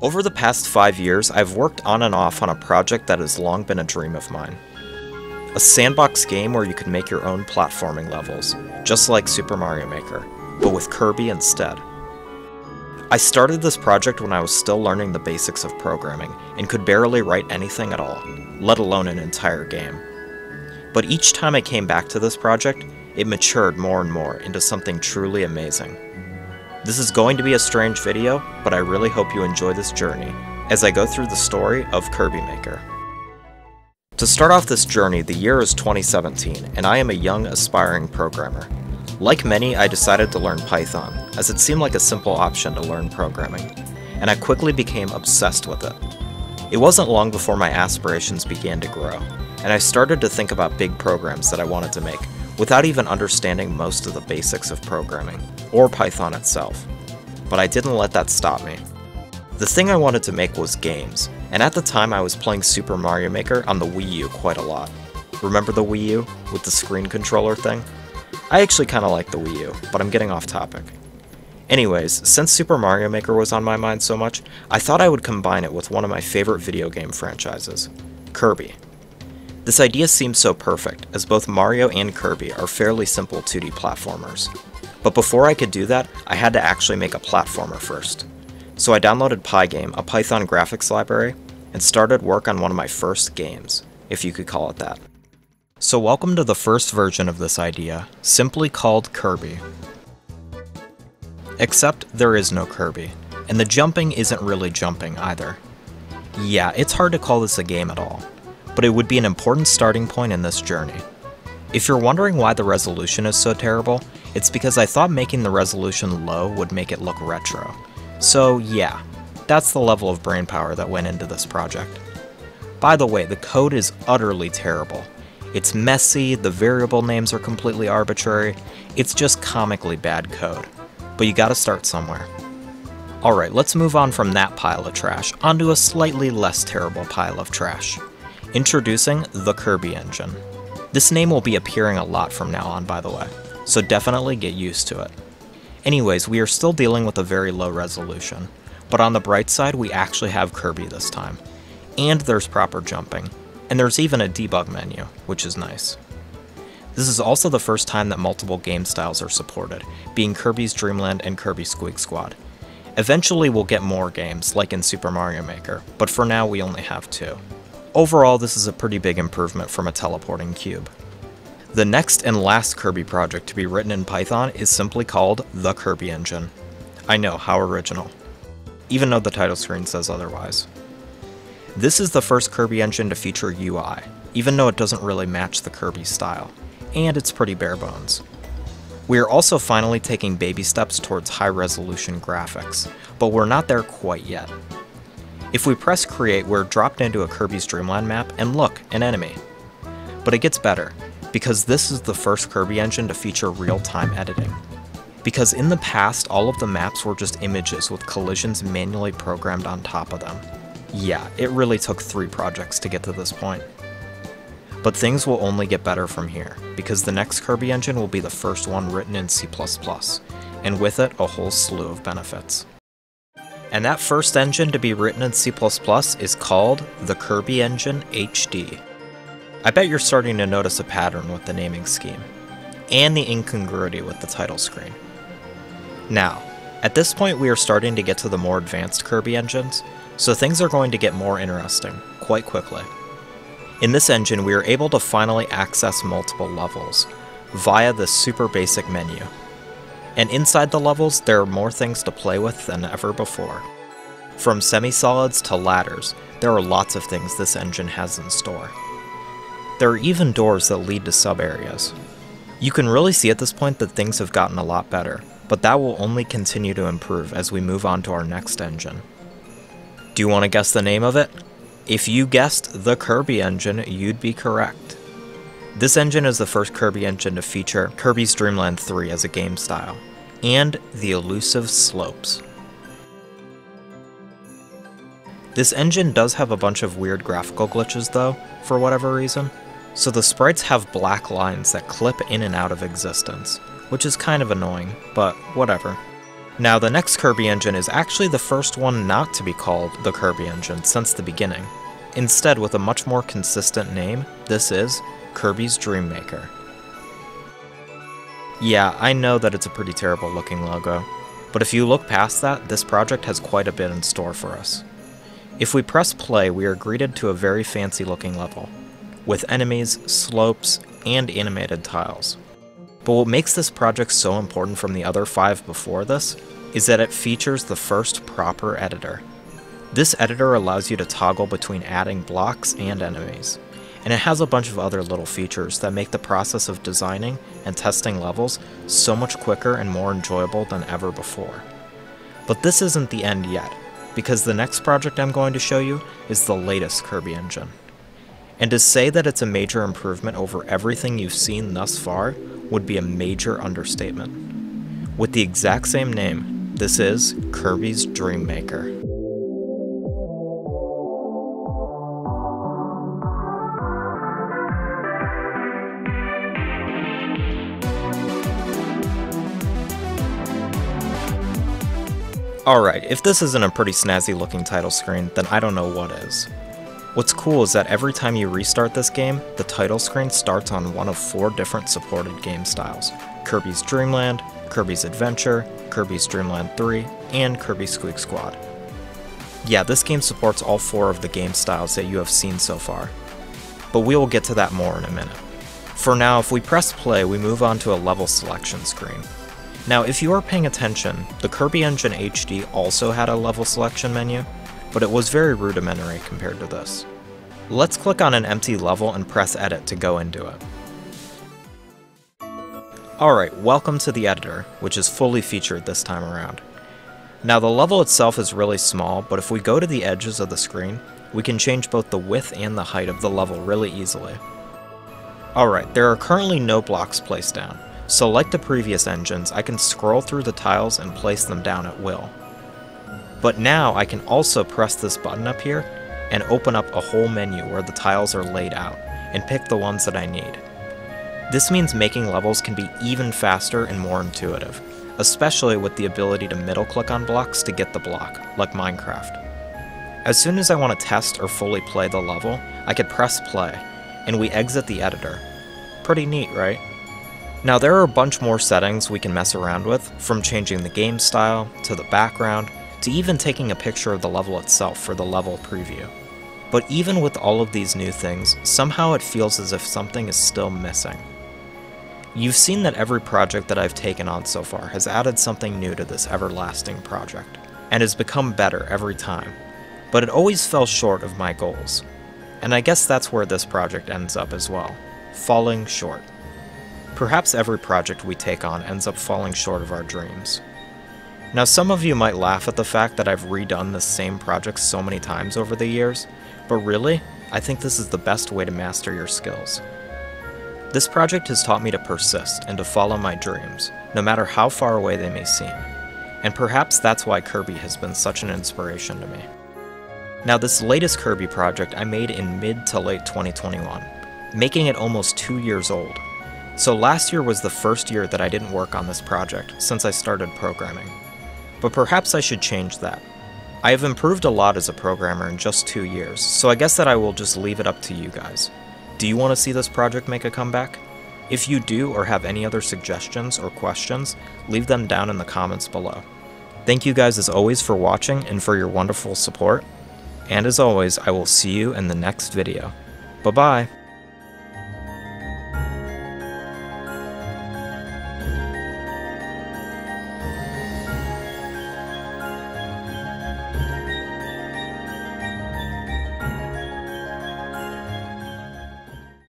Over the past five years, I've worked on and off on a project that has long been a dream of mine. A sandbox game where you can make your own platforming levels, just like Super Mario Maker, but with Kirby instead. I started this project when I was still learning the basics of programming and could barely write anything at all, let alone an entire game. But each time I came back to this project, it matured more and more into something truly amazing. This is going to be a strange video, but I really hope you enjoy this journey as I go through the story of Kirby Maker. To start off this journey, the year is 2017, and I am a young, aspiring programmer. Like many, I decided to learn Python, as it seemed like a simple option to learn programming, and I quickly became obsessed with it. It wasn't long before my aspirations began to grow, and I started to think about big programs that I wanted to make, without even understanding most of the basics of programming, or Python itself. But I didn't let that stop me. The thing I wanted to make was games, and at the time I was playing Super Mario Maker on the Wii U quite a lot. Remember the Wii U, with the screen controller thing? I actually kinda like the Wii U, but I'm getting off topic. Anyways, since Super Mario Maker was on my mind so much, I thought I would combine it with one of my favorite video game franchises, Kirby. This idea seems so perfect, as both Mario and Kirby are fairly simple 2D platformers. But before I could do that, I had to actually make a platformer first. So I downloaded Pygame, a Python graphics library, and started work on one of my first games, if you could call it that. So welcome to the first version of this idea, simply called Kirby. Except there is no Kirby, and the jumping isn't really jumping either. Yeah, it's hard to call this a game at all, but it would be an important starting point in this journey. If you're wondering why the resolution is so terrible, it's because I thought making the resolution low would make it look retro. So yeah, that's the level of brainpower that went into this project. By the way, the code is utterly terrible. It's messy, the variable names are completely arbitrary, it's just comically bad code. But you gotta start somewhere. Alright, let's move on from that pile of trash onto a slightly less terrible pile of trash. Introducing the Kirby engine. This name will be appearing a lot from now on, by the way, so definitely get used to it. Anyways, we are still dealing with a very low resolution, but on the bright side, we actually have Kirby this time. And there's proper jumping, and there's even a debug menu, which is nice. This is also the first time that multiple game styles are supported, being Kirby's Dream Land and Kirby Squeak Squad. Eventually we'll get more games, like in Super Mario Maker, but for now we only have two. Overall, this is a pretty big improvement from a teleporting cube. The next and last Kirby project to be written in Python is simply called the Kirby Engine. I know, how original. Even though the title screen says otherwise. This is the first Kirby engine to feature UI, even though it doesn't really match the Kirby style, and it's pretty bare bones. We are also finally taking baby steps towards high resolution graphics, but we're not there quite yet. If we press create, we're dropped into a Kirby's Dream Land map, and look, an enemy. But it gets better, because this is the first Kirby engine to feature real-time editing. Because in the past, all of the maps were just images with collisions manually programmed on top of them. Yeah, it really took three projects to get to this point. But things will only get better from here, because the next Kirby engine will be the first one written in C++, and with it, a whole slew of benefits. And that first engine to be written in C++ is called the Kirby Engine HD. I bet you're starting to notice a pattern with the naming scheme, and the incongruity with the title screen. Now, at this point we are starting to get to the more advanced Kirby engines, so things are going to get more interesting, quite quickly. In this engine we are able to finally access multiple levels, via the super basic menu, and inside the levels, there are more things to play with than ever before. From semi-solids to ladders, there are lots of things this engine has in store. There are even doors that lead to sub-areas. You can really see at this point that things have gotten a lot better, but that will only continue to improve as we move on to our next engine. Do you want to guess the name of it? If you guessed the Kirby engine, you'd be correct. This engine is the first Kirby engine to feature Kirby's Dream Land 3 as a game style, and the elusive slopes. This engine does have a bunch of weird graphical glitches though, for whatever reason, so the sprites have black lines that clip in and out of existence, which is kind of annoying, but whatever. Now, the next Kirby engine is actually the first one not to be called the Kirby engine since the beginning. Instead, with a much more consistent name, this is Kirby's Dream Maker. Yeah, I know that it's a pretty terrible looking logo, but if you look past that, this project has quite a bit in store for us. If we press play, we are greeted to a very fancy looking level, with enemies, slopes, and animated tiles. But what makes this project so important from the other five before this is that it features the first proper editor. This editor allows you to toggle between adding blocks and enemies, and it has a bunch of other little features that make the process of designing and testing levels so much quicker and more enjoyable than ever before. But this isn't the end yet, because the next project I'm going to show you is the latest Kirby engine. And to say that it's a major improvement over everything you've seen thus far would be a major understatement. With the exact same name, this is Kirby's Dream Maker. Alright, if this isn't a pretty snazzy looking title screen, then I don't know what is. What's cool is that every time you restart this game, the title screen starts on one of four different supported game styles. Kirby's Dream Land, Kirby's Adventure, Kirby's Dream Land 3, and Kirby Squeak Squad. Yeah, this game supports all four of the game styles that you have seen so far, but we will get to that more in a minute. For now, if we press play, we move on to a level selection screen. Now, if you are paying attention, the Kirby Engine HD also had a level selection menu, but it was very rudimentary compared to this. Let's click on an empty level and press edit to go into it. Alright, welcome to the editor, which is fully featured this time around. Now the level itself is really small, but if we go to the edges of the screen, we can change both the width and the height of the level really easily. Alright, there are currently no blocks placed down, so like the previous engines, I can scroll through the tiles and place them down at will. But now I can also press this button up here and open up a whole menu where the tiles are laid out and pick the ones that I need. This means making levels can be even faster and more intuitive, especially with the ability to middle click on blocks to get the block, like Minecraft. As soon as I want to test or fully play the level, I could press play, and we exit the editor. Pretty neat, right? Now there are a bunch more settings we can mess around with, from changing the game style, to the background, to even taking a picture of the level itself for the level preview. But even with all of these new things, somehow it feels as if something is still missing. You've seen that every project that I've taken on so far has added something new to this everlasting project, and has become better every time, but it always fell short of my goals. And I guess that's where this project ends up as well, falling short. Perhaps every project we take on ends up falling short of our dreams. Now some of you might laugh at the fact that I've redone this same project so many times over the years, but really, I think this is the best way to master your skills. This project has taught me to persist and to follow my dreams, no matter how far away they may seem, and perhaps that's why Kirby has been such an inspiration to me. Now this latest Kirby project I made in mid to late 2021, making it almost two years old, so last year was the first year that I didn't work on this project since I started programming. But perhaps I should change that. I have improved a lot as a programmer in just two years, so I guess that I will just leave it up to you guys. Do you want to see this project make a comeback? If you do or have any other suggestions or questions, leave them down in the comments below. Thank you guys as always for watching and for your wonderful support. And as always, I will see you in the next video. Bye bye!